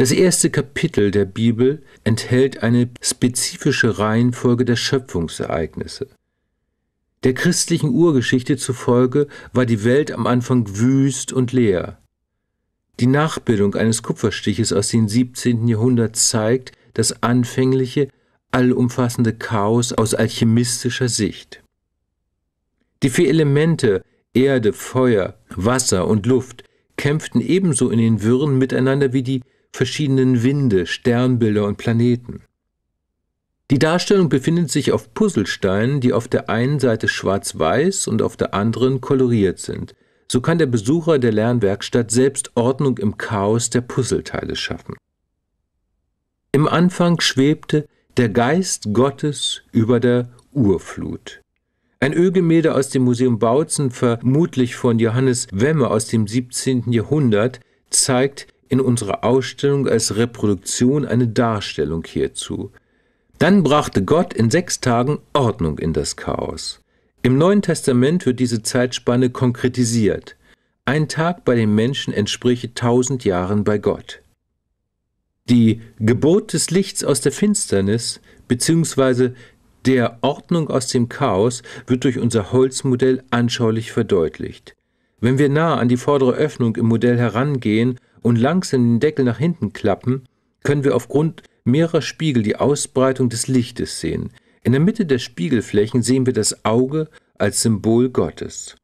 Das erste Kapitel der Bibel enthält eine spezifische Reihenfolge der Schöpfungsereignisse. Der christlichen Urgeschichte zufolge war die Welt am Anfang wüst und leer. Die Nachbildung eines Kupferstiches aus dem 17. Jahrhundert zeigt das anfängliche, allumfassende Chaos aus alchemistischer Sicht. Die vier Elemente Erde, Feuer, Wasser und Luft kämpften ebenso in den Wirren miteinander wie die verschiedenen Winde, Sternbilder und Planeten. Die Darstellung befindet sich auf Puzzlesteinen, die auf der einen Seite schwarz-weiß und auf der anderen koloriert sind. So kann der Besucher der Lernwerkstatt selbst Ordnung im Chaos der Puzzleteile schaffen. Im Anfang schwebte der Geist Gottes über der Urflut. Ein Ölgemälde aus dem Museum Bautzen, vermutlich von Johannes Wemme aus dem 17. Jahrhundert, zeigt in unserer Ausstellung als Reproduktion eine Darstellung hierzu. Dann brachte Gott in sechs Tagen Ordnung in das Chaos. Im Neuen Testament wird diese Zeitspanne konkretisiert. Ein Tag bei den Menschen entspricht tausend Jahren bei Gott. Die Geburt des Lichts aus der Finsternis bzw. der Ordnung aus dem Chaos wird durch unser Holzmodell anschaulich verdeutlicht. Wenn wir nah an die vordere Öffnung im Modell herangehen und langsam den Deckel nach hinten klappen, können wir aufgrund mehrerer Spiegel die Ausbreitung des Lichtes sehen. In der Mitte der Spiegelflächen sehen wir das Auge als Symbol Gottes.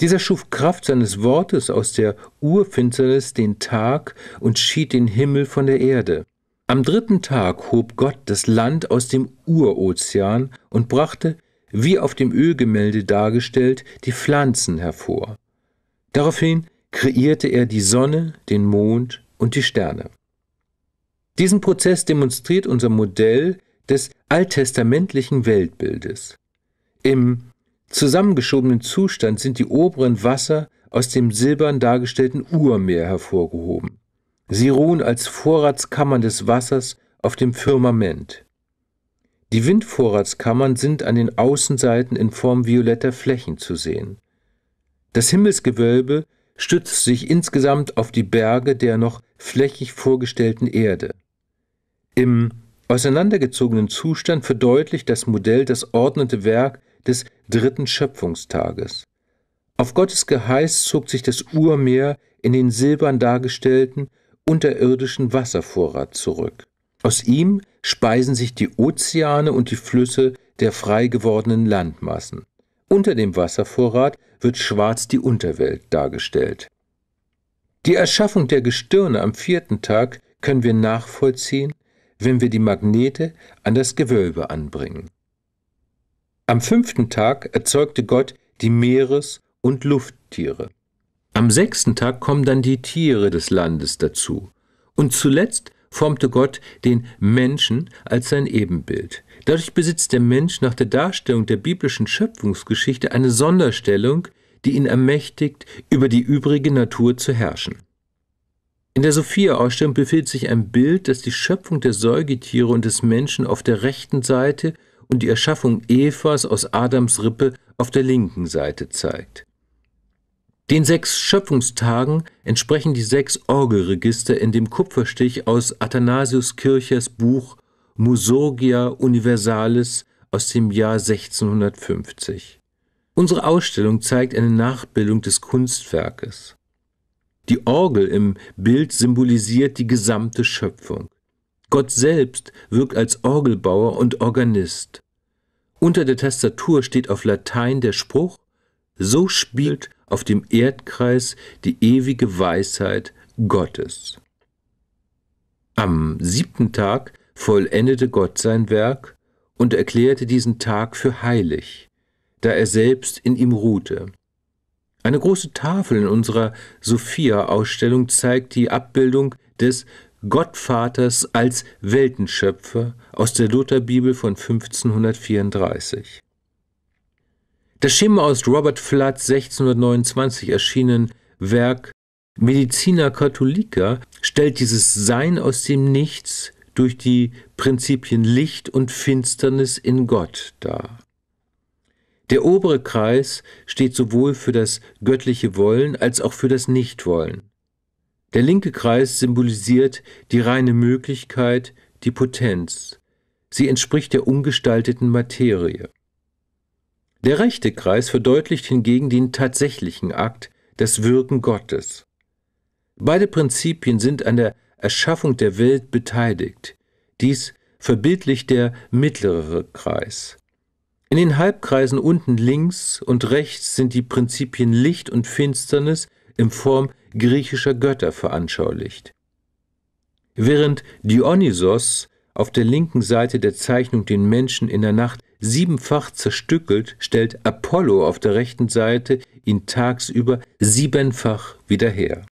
Dieser schuf Kraft seines Wortes aus der Urfinsternis den Tag und schied den Himmel von der Erde. Am dritten Tag hob Gott das Land aus dem Urozean und brachte, wie auf dem Ölgemälde dargestellt, die Pflanzen hervor. Daraufhin kreierte er die Sonne, den Mond und die Sterne. Diesen Prozess demonstriert unser Modell des alttestamentlichen Weltbildes. Im zusammengeschobenen Zustand sind die oberen Wasser aus dem silbern dargestellten Urmeer hervorgehoben. Sie ruhen als Vorratskammern des Wassers auf dem Firmament. Die Windvorratskammern sind an den Außenseiten in Form violetter Flächen zu sehen. Das Himmelsgewölbe stützt sich insgesamt auf die Berge der noch flächig vorgestellten Erde. Im auseinandergezogenen Zustand verdeutlicht das Modell das ordnete Werk des dritten Schöpfungstages. Auf Gottes Geheiß zog sich das Urmeer in den silbern dargestellten unterirdischen Wasservorrat zurück. Aus ihm speisen sich die Ozeane und die Flüsse der frei gewordenen Landmassen. Unter dem Wasservorrat wird schwarz die Unterwelt dargestellt. Die Erschaffung der Gestirne am vierten Tag können wir nachvollziehen, wenn wir die Magnete an das Gewölbe anbringen. Am fünften Tag erzeugte Gott die Meeres- und Lufttiere. Am sechsten Tag kommen dann die Tiere des Landes dazu. Und zuletzt formte Gott den Menschen als sein Ebenbild. Dadurch besitzt der Mensch nach der Darstellung der biblischen Schöpfungsgeschichte eine Sonderstellung, die ihn ermächtigt, über die übrige Natur zu herrschen. In der Sophia-Ausstellung befindet sich ein Bild, das die Schöpfung der Säugetiere und des Menschen auf der rechten Seite und die Erschaffung Evas aus Adams Rippe auf der linken Seite zeigt. Den sechs Schöpfungstagen entsprechen die sechs Orgelregister in dem Kupferstich aus Athanasius Kirchers Buch Musorgia Universalis aus dem Jahr 1650. Unsere Ausstellung zeigt eine Nachbildung des Kunstwerkes. Die Orgel im Bild symbolisiert die gesamte Schöpfung. Gott selbst wirkt als Orgelbauer und Organist. Unter der Tastatur steht auf Latein der Spruch, so spielt auf dem Erdkreis die ewige Weisheit Gottes. Am siebten Tag vollendete Gott sein Werk und erklärte diesen Tag für heilig, da er selbst in ihm ruhte. Eine große Tafel in unserer Sophia-Ausstellung zeigt die Abbildung des Gottvaters als Weltenschöpfer aus der Lutherbibel von 1534. Das Schema aus Robert Floods 1629 erschienenen Werk Medicina Catholica stellt dieses Sein aus dem Nichts durch die Prinzipien Licht und Finsternis in Gott dar. Der obere Kreis steht sowohl für das göttliche Wollen als auch für das Nichtwollen. Der linke Kreis symbolisiert die reine Möglichkeit, die Potenz. Sie entspricht der ungestalteten Materie. Der rechte Kreis verdeutlicht hingegen den tatsächlichen Akt, das Wirken Gottes. Beide Prinzipien sind an der Erschaffung der Welt beteiligt. Dies verbildlicht der mittlere Kreis. In den Halbkreisen unten links und rechts sind die Prinzipien Licht und Finsternis in Form griechischer Götter veranschaulicht. Während Dionysos auf der linken Seite der Zeichnung den Menschen in der Nacht siebenfach zerstückelt, stellt Apollo auf der rechten Seite ihn tagsüber siebenfach wieder her.